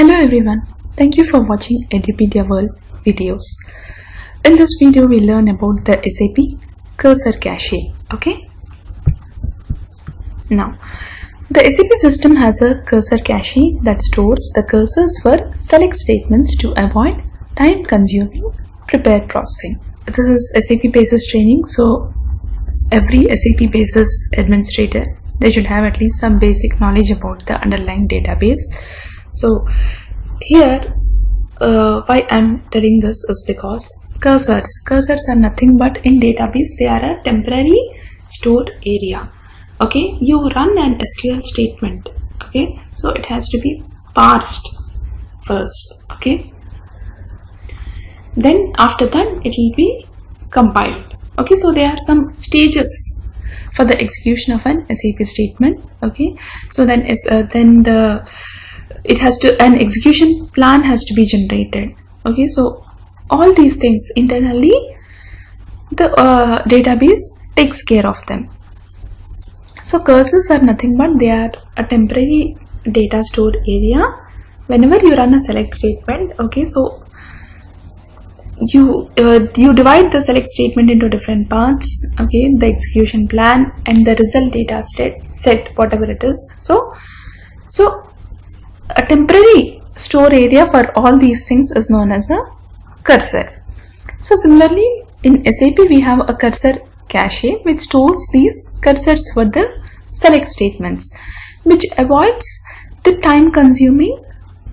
Hello everyone, thank you for watching Edupedia World videos. In this video we learn about the SAP Cursor Cache, okay? Now, the SAP system has a cursor cache that stores the cursors for select statements to avoid time consuming prepare processing. This is SAP Basis training, so every SAP Basis administrator they should have at least some basic knowledge about the underlying database. So here uh, why I'm telling this is because cursors. Cursors are nothing but in database they are a temporary stored area. Okay? You run an SQL statement. Okay? So it has to be parsed first. Okay? Then after that it will be compiled. Okay? So there are some stages for the execution of an SAP statement. Okay? So then it's uh, then the it has to an execution plan has to be generated. Okay so all these things internally the uh, database takes care of them. So cursors are nothing but they are a temporary data stored area. Whenever you run a select statement okay so you uh, you divide the select statement into different parts okay the execution plan and the result data set set whatever it is. So so a temporary store area for all these things is known as a cursor. So similarly in SAP we have a cursor cache which stores these cursors for the select statements which avoids the time consuming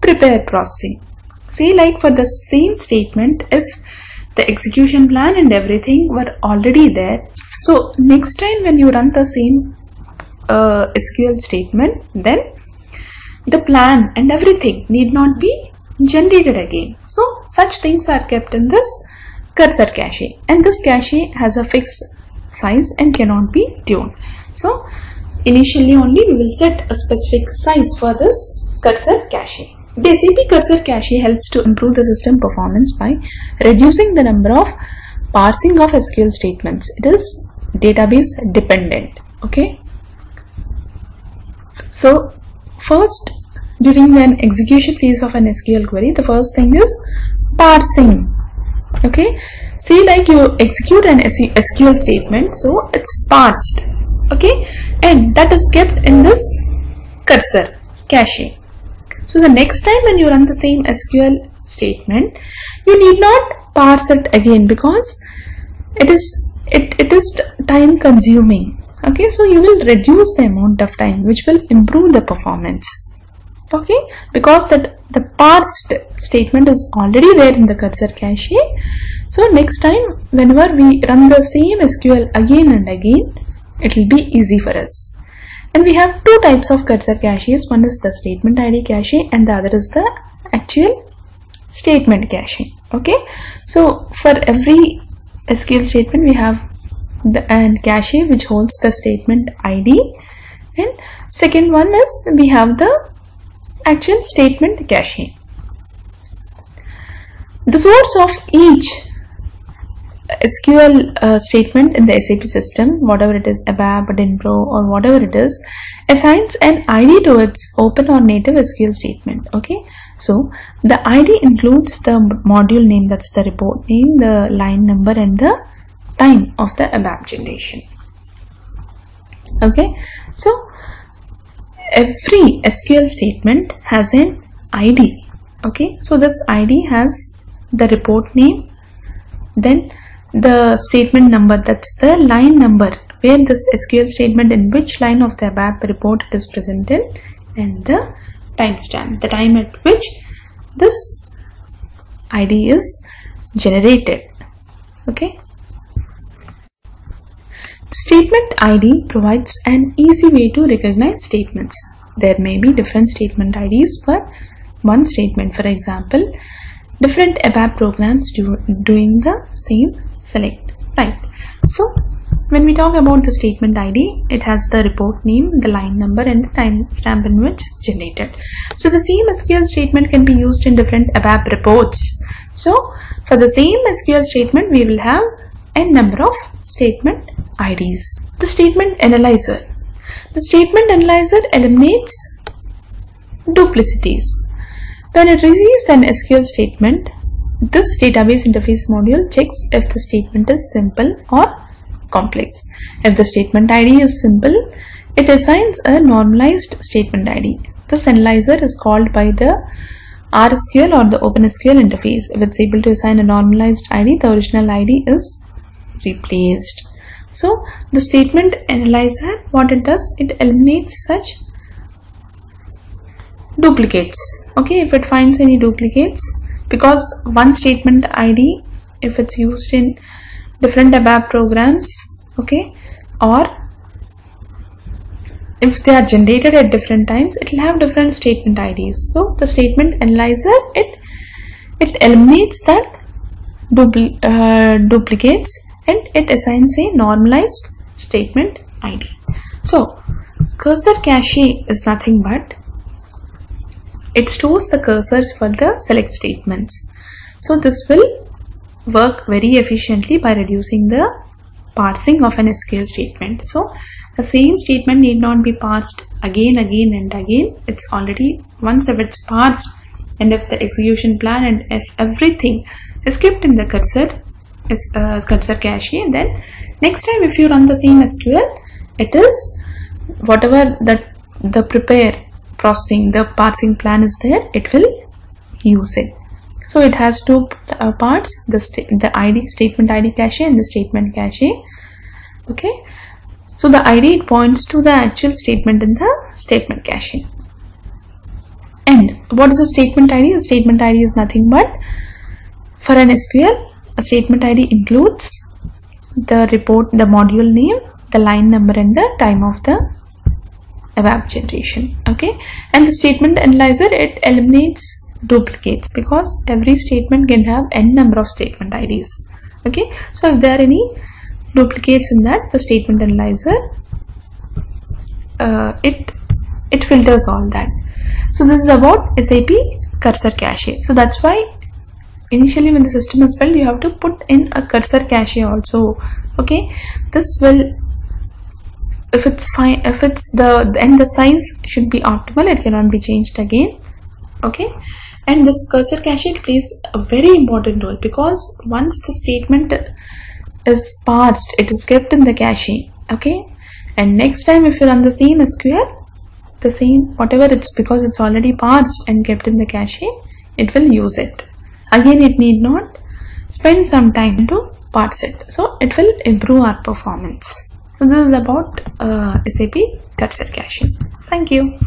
prepare processing. Say like for the same statement if the execution plan and everything were already there so next time when you run the same uh, SQL statement then the plan and everything need not be generated again so such things are kept in this cursor cache and this cache has a fixed size and cannot be tuned so initially only we will set a specific size for this cursor cache the SAP cursor cache helps to improve the system performance by reducing the number of parsing of SQL statements. It is database dependent. Okay. So first during the execution phase of an SQL query, the first thing is parsing. Okay. See like you execute an SQL statement, so it's parsed. Okay. And that is kept in this cursor cache. So the next time when you run the same SQL statement, you need not parse it again because it is it, it is time consuming. Okay, so you will reduce the amount of time which will improve the performance. Okay, because that the parsed statement is already there in the cursor cache. So next time whenever we run the same SQL again and again, it will be easy for us. And we have two types of cursor caches. One is the statement id cache and the other is the actual statement cache. Okay? So for every SQL statement we have the and cache which holds the statement id and second one is we have the actual statement cache the source of each SQL uh, statement in the SAP system, whatever it is, ABAP, Dynpro or whatever it is, assigns an ID to its open or native SQL statement. Okay, so the ID includes the module name, that's the report name, the line number and the time of the ABAP generation. Okay, so every SQL statement has an ID. Okay, so this ID has the report name, then the statement number that's the line number where this SQL statement in which line of the ABAP report is presented and the timestamp the time at which this ID is generated okay statement ID provides an easy way to recognize statements. There may be different statement IDs for one statement. For example different ABAP programs do, doing the same select right so when we talk about the statement id it has the report name the line number and the timestamp in which generated. So the same sql statement can be used in different abap reports. So for the same sql statement we will have n number of statement ids the statement analyzer the statement analyzer eliminates duplicities When it receives an SQL statement, this database interface module checks if the statement is simple or complex. If the statement ID is simple, it assigns a normalized statement ID. This analyzer is called by the RSQL or the OpenSQL interface. If it's able to assign a normalized ID, the original ID is replaced. So the statement analyzer, what it does, it eliminates such duplicates. Okay, if it finds any duplicates, because one statement ID, if it's used in different ABAP programs, okay, or if they are generated at different times it will have different statement IDs so the statement analyzer it it eliminates that dupli uh, duplicates and it assigns a normalized statement ID so cursor cache is nothing but it stores the cursors for the select statements. So this will work very efficiently by reducing the parsing of an SQL statement. So the same statement need not be parsed again again and again. It's already once if it's parsed and if the execution plan and if everything is kept in the cursor is uh, cursor cache and then next time if you run the same SQL it is whatever that the prepare processing the parsing plan is there it will use it so it has two uh, parts the the id statement id cache and the statement cache okay so the ID points to the actual statement in the statement cache. And what is the statement ID? The statement ID is nothing but for an SQL, a statement ID includes the report, the module name, the line number and the time of the ABAP generation. Okay. And the statement analyzer, it eliminates duplicates because every statement can have n number of statement IDs. Okay. So if there are any duplicates in that the statement analyzer uh, it it filters all that so this is about SAP cursor cache so that's why initially when the system is built you have to put in a cursor cache also okay? This will if it's fine if it's the then the size should be optimal it cannot be changed again okay? And this cursor cache plays a very important role because once the statement is parsed it is kept in the cache okay? And next time if you run the same SQL the same whatever it's because it's already parsed and kept in the cache it will use it again it need not spend some time to parse it so it will improve our performance. So this is about uh, SAP cursor caching thank you